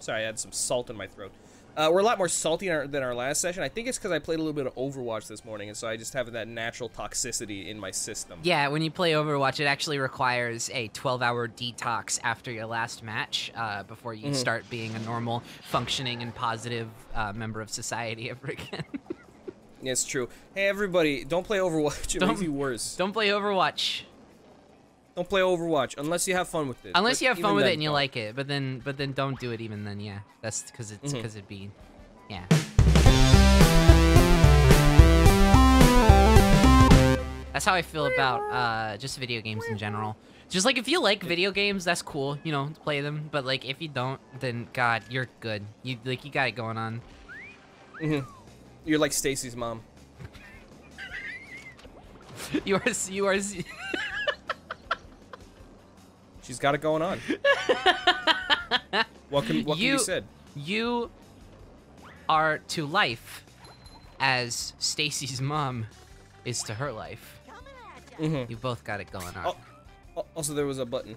Sorry, I had some salt in my throat. Uh, we're a lot more salty our, than our last session. I think it's because I played a little bit of Overwatch this morning, and so I just have that natural toxicity in my system. Yeah, when you play Overwatch, it actually requires a 12-hour detox after your last match uh, before you mm -hmm. start being a normal, functioning, and positive uh, member of society ever again. it's true. Hey, everybody, don't play Overwatch. It don't, makes you worse. Don't play Overwatch. Don't play Overwatch unless you have fun with it. Unless but you have fun with it and you like it, but then but then don't do it even then. Yeah, that's because it's because mm -hmm. it'd be, yeah. That's how I feel about uh, just video games in general. Just like if you like video games, that's cool, you know, play them. But like if you don't, then God, you're good. You like you got it going on. Mhm. You're like Stacy's mom. you are you are. She's got it going on. what can what you, can be said? You are to life as Stacy's mom is to her life. Mm -hmm. You both got it going on. Oh, oh, also, there was a button.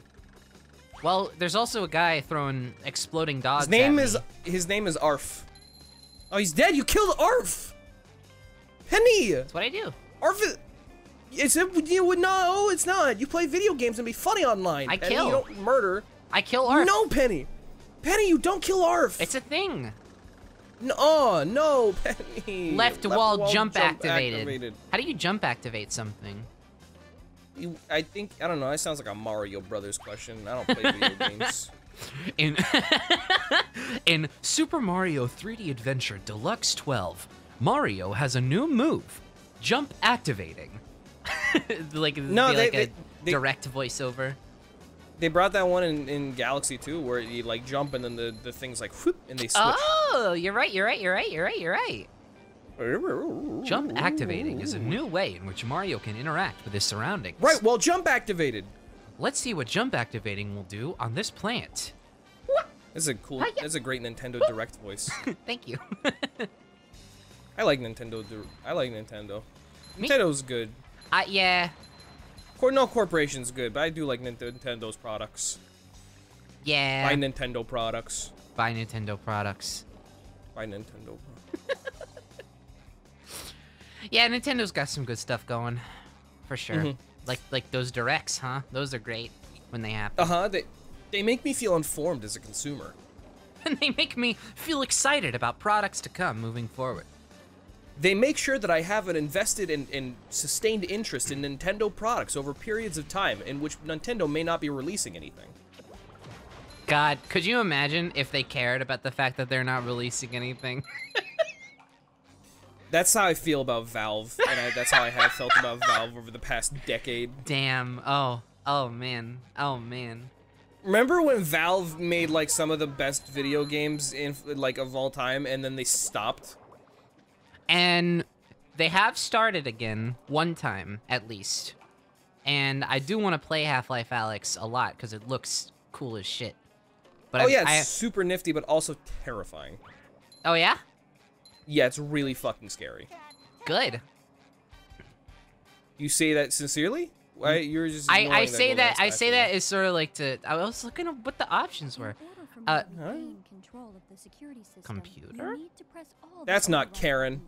Well, there's also a guy throwing exploding dogs. His name is his name is Arf. Oh, he's dead. You killed Arf. Penny. That's what I do. Arf. Is it's a, you would no, oh, it's not. You play video games and be funny online. I kill. You don't murder. I kill Arf. No, Penny. Penny, you don't kill Arf. It's a thing. No, oh, no, Penny. Left, Left wall, wall, jump, jump activated. activated. How do you jump activate something? You, I think I don't know. That sounds like a Mario Brothers question. I don't play video games. In in Super Mario 3D Adventure Deluxe 12, Mario has a new move, jump activating. like no, they, like they, they, direct voiceover. They brought that one in, in Galaxy 2 where you like jump and then the, the things like whoop and they switch. Oh, you're right, you're right, you're right, you're right, you're right. Jump activating is a new way in which Mario can interact with his surroundings. Right, well, jump activated. Let's see what jump activating will do on this plant. This is a cool, that's a great Nintendo Direct voice. Thank you. I like Nintendo. I like Nintendo. Nintendo's good. Uh, yeah. Cor no corporation's good, but I do like Nintendo's products. Yeah. Buy Nintendo products. Buy Nintendo products. Buy Nintendo. yeah, Nintendo's got some good stuff going, for sure. Mm -hmm. Like like those directs, huh? Those are great when they happen. Uh huh. They they make me feel informed as a consumer. And they make me feel excited about products to come moving forward. They make sure that I have an invested and, and, sustained interest in Nintendo products over periods of time in which Nintendo may not be releasing anything. God, could you imagine if they cared about the fact that they're not releasing anything? that's how I feel about Valve, and I, that's how I have felt about Valve over the past decade. Damn. Oh. Oh, man. Oh, man. Remember when Valve made, like, some of the best video games in, like, of all time, and then they stopped? And they have started again one time at least. And I do want to play Half-Life Alyx a lot because it looks cool as shit. But oh I, yeah, it's I, super nifty, but also terrifying. Oh yeah? Yeah, it's really fucking scary. Good. You say that sincerely? Mm. Why you're just? I I say that I say that is sort of like to. I was looking at what the options were. Uh, huh? Computer? That's not Karen.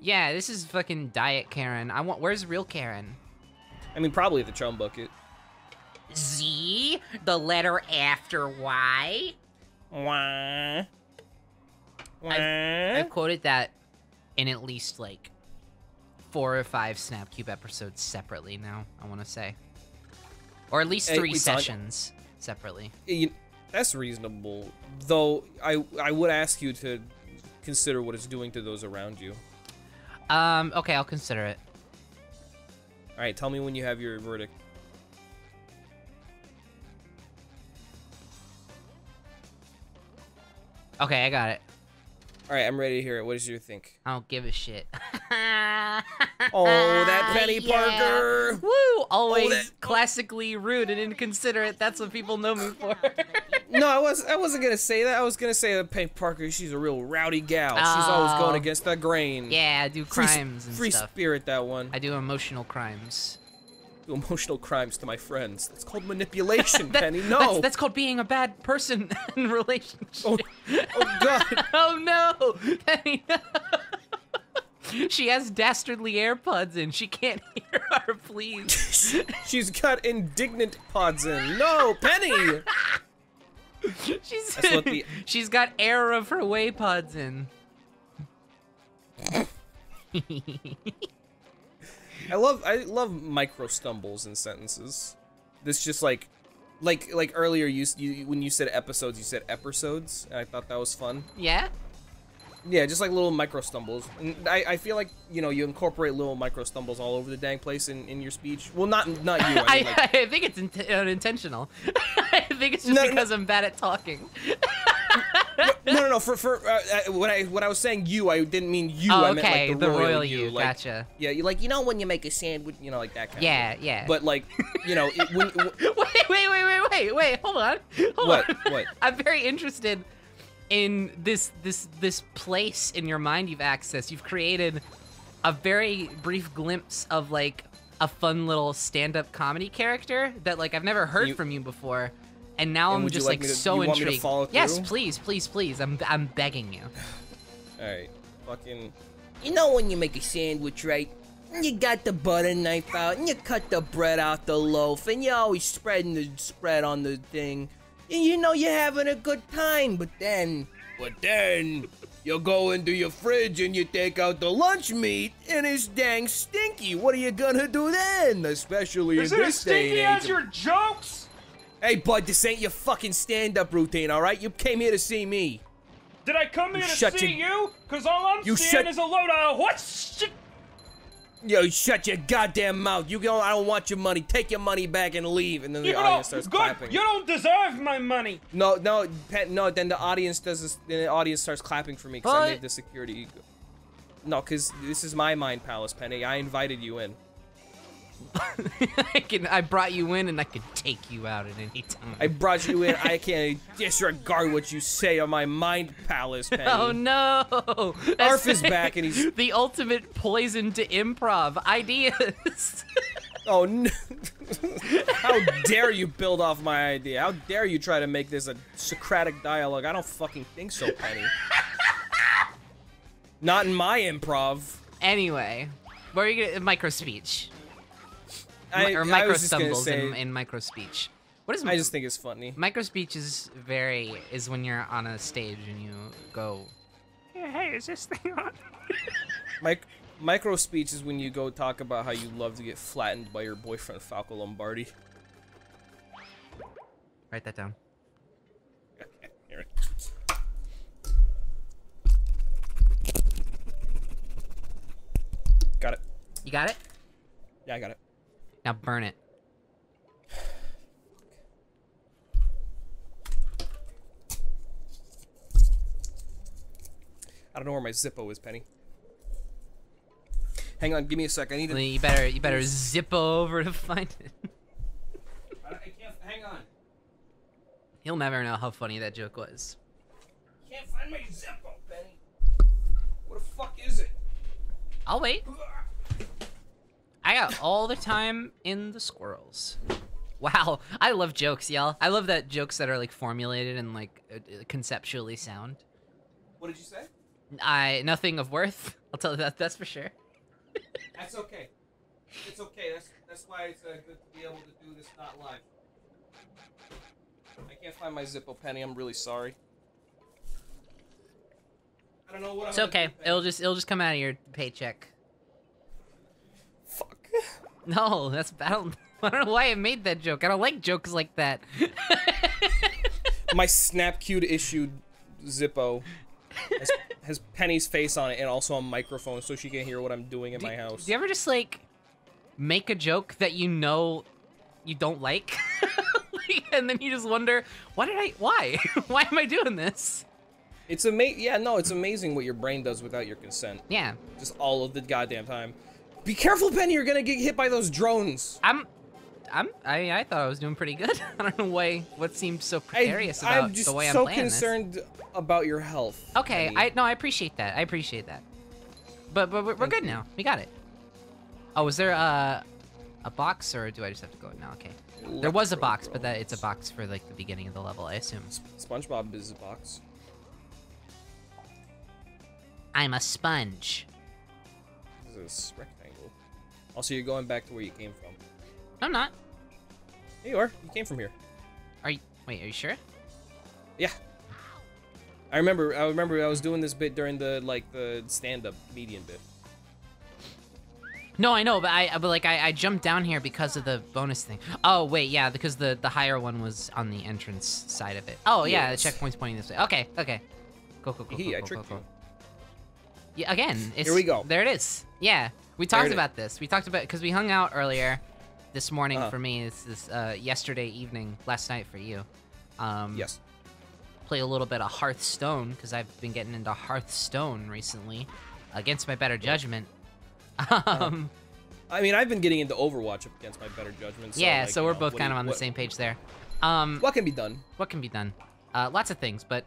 Yeah, this is fucking Diet Karen. I want. Where's real Karen? I mean, probably the chum bucket. Z, the letter after Y. Wah. Wah. I've, I've quoted that in at least like four or five Snapcube episodes separately now. I want to say, or at least three hey, sessions separately. You, that's reasonable, though. I I would ask you to consider what it's doing to those around you. Um. Okay, I'll consider it. All right. Tell me when you have your verdict. Okay, I got it. All right, I'm ready to hear it. What does you think? I don't give a shit. oh, that Penny yeah. Parker! Woo! Always oh, that... classically rude and inconsiderate. That's what people know me for. No, I was I wasn't gonna say that. I was gonna say that Penny Parker. She's a real rowdy gal. Oh. She's always oh. going oh. against the grain. Yeah, I do crimes free, and free stuff. spirit, that one. I do emotional crimes. do emotional crimes to my friends. That's called manipulation, that, Penny. No. That's, that's, called being a bad person in relationship. Oh, oh God. oh no, Penny. No. She has dastardly AirPods in. She can't hear our please. She's got indignant pods in. No, Penny. she's the... she's got air of her way pods in. I love I love micro stumbles in sentences. This just like like like earlier you, you when you said episodes you said episodes and I thought that was fun. Yeah. Yeah, just like little micro stumbles. And I, I feel like, you know, you incorporate little micro stumbles all over the dang place in, in your speech. Well, not not you. I, mean, like... I, think it's in unintentional. Think it's just no, because no. I'm bad at talking. no, no, no. For for uh, uh, when I when I was saying you, I didn't mean you. Oh, I meant okay, like the, the royal, royal you. you. Like, gotcha. Yeah, you like you know when you make a sandwich, you know, like that kind. Yeah, of yeah. Yeah. But like, you know, it, when, when... wait, wait, wait, wait, wait, wait. Hold on. Hold what? On. What? I'm very interested in this this this place in your mind you've accessed. You've created a very brief glimpse of like a fun little stand-up comedy character that like I've never heard you... from you before. And now and I'm just like, like to, so intrigued. Yes, please, please, please. I'm I'm begging you. All right, fucking. You know when you make a sandwich, right? You got the butter knife out, and you cut the bread out the loaf, and you're always spreading the spread on the thing. And you know you're having a good time, but then, but then, you go into your fridge and you take out the lunch meat, and it's dang stinky. What are you gonna do then? Especially Is in it this as stinky day and age. as your jokes? Hey, bud, this ain't your fucking stand-up routine, all right? You came here to see me. Did I come here you to see your... you? Cause all I'm you seeing is a load of what shit. Yo, shut your goddamn mouth. You don't. I don't want your money. Take your money back and leave. And then the you audience starts good. clapping. You don't deserve my money. No, no, Pet, no. Then the audience does this. Then the audience starts clapping for me because I made the security. No, because this is my mind palace, Penny. I invited you in. I can. I brought you in, and I can take you out at any time. I brought you in. I can't disregard what you say on my mind palace, Penny. Oh no! Arf is back, and he's the ultimate poison to improv ideas. oh no! How dare you build off my idea? How dare you try to make this a Socratic dialogue? I don't fucking think so, Penny. Not in my improv. Anyway, where are you gonna micro speech? I, or micro I stumbles say, in, in micro speech. What is? I just think it's funny. Micro speech is very is when you're on a stage and you go. Yeah, hey, is this thing on? Mic micro speech is when you go talk about how you love to get flattened by your boyfriend Falco Lombardi. Write that down. Okay, here. Got it. You got it? Yeah, I got it. Now burn it. I don't know where my Zippo is, Penny. Hang on, give me a sec. I need to. You better, you better zip over to find it. I, I can't. Hang on. He'll never know how funny that joke was. Can't find my Zippo, Penny. What the fuck is it? I'll wait. I got all the time in the squirrels. Wow, I love jokes, y'all. I love that jokes that are like formulated and like uh, uh, conceptually sound. What did you say? I nothing of worth. I'll tell you that. That's for sure. that's okay. It's okay. That's that's why it's uh, good to be able to do this not live. I can't find my Zippo penny. I'm really sorry. I don't know what. It's I'm okay. It'll just it'll just come out of your paycheck. No, that's I don't I don't know why I made that joke. I don't like jokes like that. My SnapCube issued Zippo has, has, Penny's face on it and also a microphone so she can hear what I'm doing in do, my house. Do you ever just like make a joke that you know you don't like? and then you just wonder, why did I why? why am I doing this? It's amazing. Yeah, no, it's amazing what your brain does without your consent. Yeah. Just all of the goddamn time. Be careful, Penny. You're gonna get hit by those drones. I'm, I'm. I I thought I was doing pretty good. I don't know why. What seemed so precarious I, about I'm just the way so I'm playing concerned this. about your health. Okay, Penny. I no, I appreciate that. I appreciate that. But but we're, we're good now. We got it. Oh, was there uh a box, or do I just have to go now? Okay. There was a box, but that it's a box for like the beginning of the level, I assume. SpongeBob is a box. I'm a sponge. This is a rectangle. Also, you're going back to where you came from. I'm not. Here you are. You came from here. Are you? Wait, are you sure? Yeah. I remember. I remember. I was doing this bit during the like the stand-up median bit. No, I know, but I but like I, I jumped down here because of the bonus thing. Oh wait, yeah, because the the higher one was on the entrance side of it. Oh yeah, Yes. the checkpoint's pointing this way. Okay, okay. Go go go. Hee, go, I go, tricked go, you. Yeah, again, it's, we go. There it is. Yeah, we talked it is. about this. We talked about because we hung out earlier this morning Uh-huh. for me. This this uh, yesterday evening, last night for you. Um, Yes. Play a little bit of Hearthstone because I've been getting into Hearthstone recently, against my better judgment. Um, I mean, I've been getting into Overwatch against my better judgment. So, yeah, like, so we're know, both what kind of on the same page there. Um, What can be done? what can be done? Uh, lots of things, but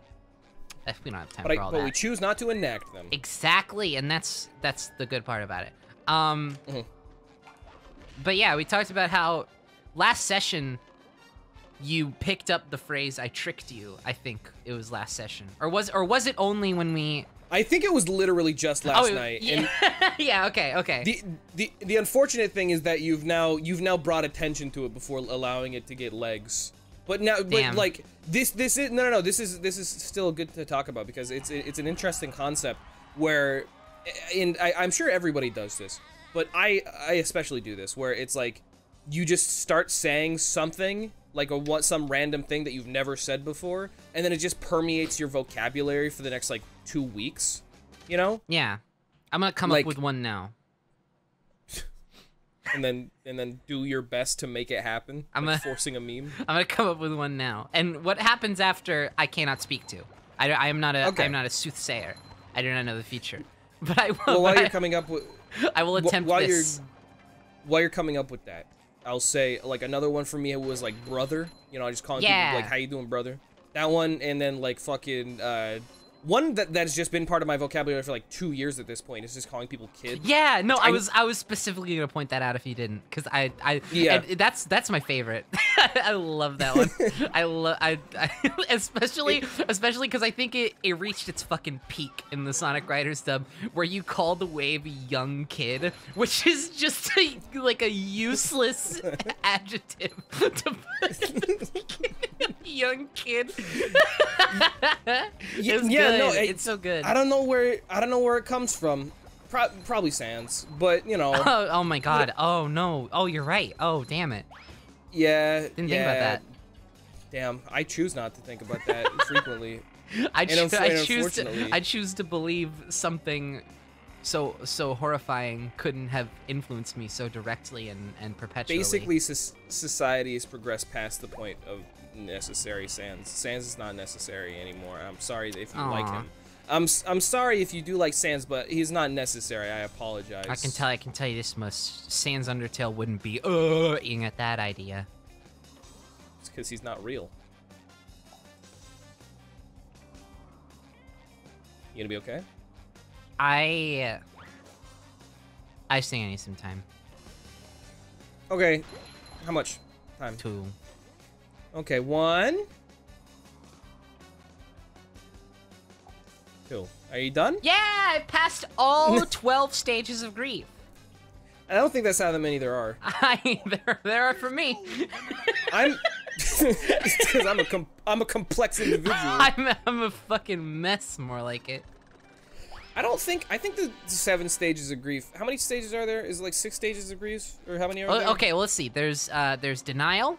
eh, we don't have time But, I, for all but that. we choose not to enact them. Exactly, and that's that's the good part about it. Um, Mhm. but yeah, we talked about how last session you picked up the phrase "I tricked you." I think it was last session, or was or was it only when we? I think it was literally just last oh, night. yeah. And yeah. Okay. Okay. the, the the unfortunate thing is that you've now you've now brought attention to it before allowing it to get legs. But now, but like this, this is no, no, no. This is this is still good to talk about because it's it's an interesting concept where, and I, I'm sure everybody does this, but I I especially do this where it's like you just start saying something like a what some random thing that you've never said before, and then it just permeates your vocabulary for the next like two weeks. You know, yeah, I'm gonna come Like- up with one now. and then and then do your best to make it happen. I'm like forcing a meme. I'm gonna come up with one now. And what happens after, I cannot speak to. I, I am not a Okay. am not a soothsayer. I do not know the future. But I will. Well, while you're coming up with I will attempt while this. you're while you're coming up with that, I'll say like another one for me was like brother. You know, I just calling Yeah. people like how you doing, brother. That one, and then like fucking uh, one that that's just been part of my vocabulary for like two years at this point is just calling people kid. Yeah, no, I I- was I was specifically gonna point that out if you didn't, because I I Yeah. that's that's my favorite. I love that one. I love I, I especially especially because I think it it reached its fucking peak in the Sonic Riders dub where you call the wave young kid, which is just a, like a useless adjective to put young kid. it's yeah, good. no, it- it's so good. I don't know where I don't know where it comes from. Pro- probably Sans, but you know, Oh, oh my god. Oh no. Oh, you're right. Oh, damn it. yeah. Didn't think about that. Damn, I choose not to think about that frequently. I, unf- I choose to I choose to believe something so so horrifying couldn't have influenced me so directly and and perpetually. Basically, soc- society has progressed past the point of necessary Sans. Sans is not necessary anymore. I'm sorry if you like him. I'm I'm sorry if you do like Sans, but he's not necessary. I apologize. I can tell I can tell you this much. Sans Undertale wouldn't be uh ing at that idea. It's because he's not real. You gonna be okay? I I just think I need some time Okay. How much time? Two. Okay, one. Two. Are you done? Yeah, I passed all 12 stages of grief. I don't think that's how many there are. I there there are for me. I'm because I'm a com- I'm a complex individual. I'm I'm a fucking mess more like it. Don't think I think the seven stages of grief. How many stages are there? Is it like six stages of grief, or how many are there? Oh, okay, well let's see. There's uh there's denial.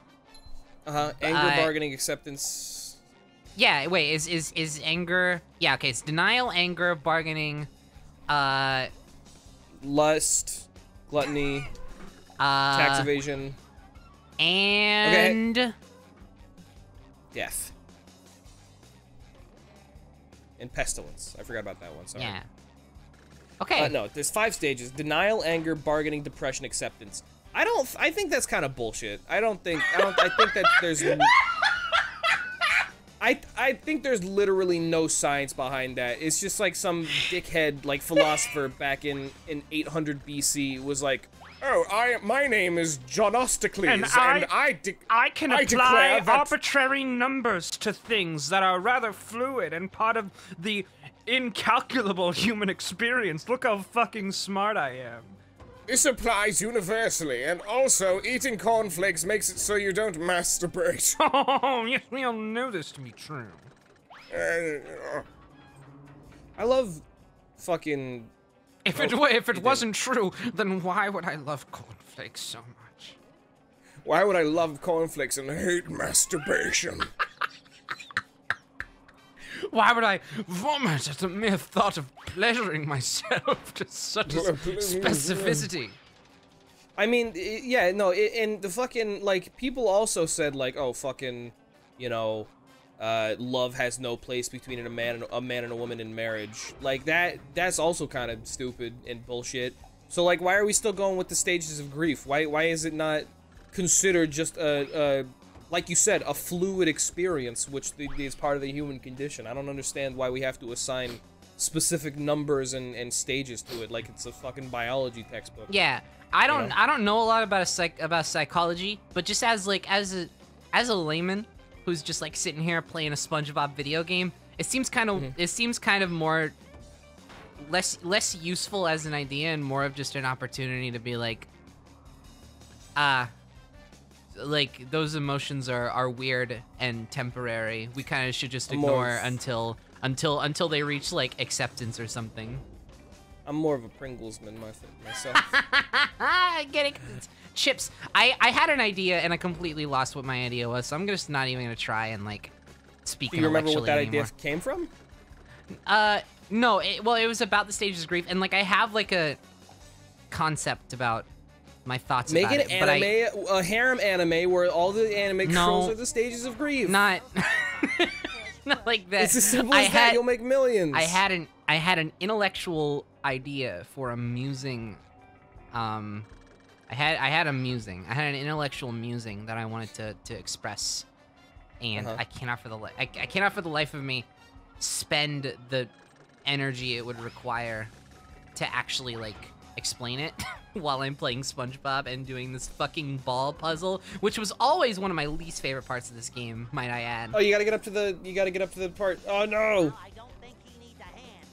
Uh huh. Anger, I- bargaining, acceptance. Yeah, wait, is is is anger? Yeah, okay, it's denial, anger, bargaining, uh lust, gluttony, uh tax evasion, and death, and pestilence. I forgot about that one. Sorry. yeah. Okay. Uh, no, there's five stages: denial, anger, bargaining, depression, acceptance. I don't. I think that's kind of bullshit. I don't think. I don't. I think that there's. I I think there's literally no science behind that. It's just like some dickhead like philosopher back in in 800 BC was like, Oh, I my name is John Ostacles, And and, I- I, de- I can I apply arbitrary numbers to things that are rather fluid and part of the incalculable human experience. Look how fucking smart I am. this applies universally, and also eating cornflakes makes it so you don't masturbate. Oh, yes, we all know this to be true. Uh, I love fucking. If oh, it wa- if it wasn't true, then why would I love cornflakes so much? why would I love cornflakes and hate masturbation? Why would I vomit at the mere thought of pleasuring myself to such a specificity? I mean, yeah, no, and the fucking like people also said like, oh, fucking, you know, uh, love has no place between a man and a man and a woman in marriage. Like that, that's also kind of stupid and bullshit. So like, why are we still going with the stages of grief? Why why is it not considered just a, a like you said, a fluid experience, which the, is part of the human condition? I don't understand why we have to assign specific numbers and, and stages to it like it's a fucking biology textbook. Yeah, I don't know? I don't know a lot about a psych about psychology, but just as like as a as a layman who's just like sitting here playing a SpongeBob video game, it seems kind of Mm-hmm. it seems kind of more less less useful as an idea and more of just an opportunity to be like uh like those emotions are are weird and temporary. We kind of should just more ignore until until until they reach like acceptance or something. I'm more of a Pringlesman my, myself. Ah, getting chips. I I had an idea and I completely lost what my idea was, so I'm just not even gonna try and like speak. Do you remember what that intellectually idea came from? Uh, no. It, well, it was about the stages of grief, and like I have like a concept about my thoughts Make about an it, but I anime, a harem anime where all the anime No. girls are the stages of grief. not not like that. it's as simple I as had, that. You'll make millions. I had an I had an intellectual idea for amusing, um I had I had a musing. I had an intellectual musing that I wanted to to express. And Uh-huh. I cannot for the li- I, I cannot for the life of me spend the energy it would require to actually like explain it while I'm playing SpongeBob and doing this fucking ball puzzle, which was always one of my least favorite parts of this game, might I add. Oh, you gotta get up to the. You gotta get up to the part. Oh no! I don't think he needs a hand.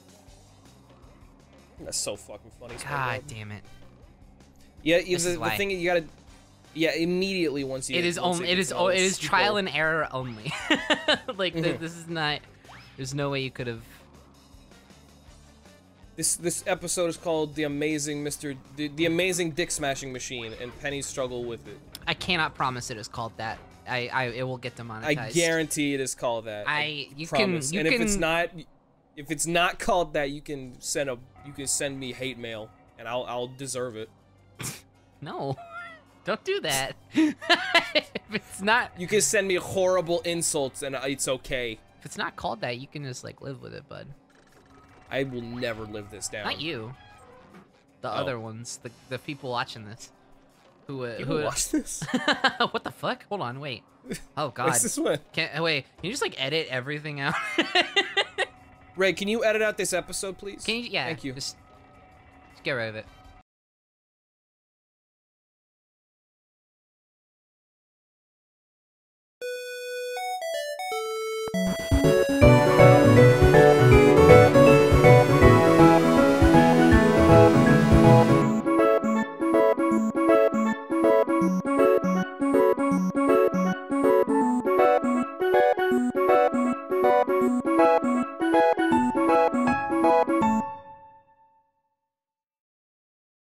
That's so fucking funny. God damn it. Yeah, the, the thing you gotta. Yeah, immediately once you. It is only it is oh, it is trial people- and error only. like th- Mhm. this is not. There's no way you could have. This this episode is called the amazing Mr. The, the amazing Dick Smashing Machine and Penny's struggle with it. I cannot promise it is called that. I I it will get demonetized. I guarantee it is called that. I- you can- promise. you and if it's not, if it's not called that, you can send a you can send me hate mail and I'll I'll deserve it. No, don't do that. if it's not You can send me horrible insults and it's okay. if it's not called that, you can just like live with it, bud. I will never live this down. Not you. The Oh. other ones, the the people watching this. Who uh, who? watch this? what the fuck? Hold on, wait. Oh God. What's this one? Can't wait? Can you just like edit everything out? Ray, can you edit out this episode, please? Can you? Yeah. Thank you. Just, just get rid of it.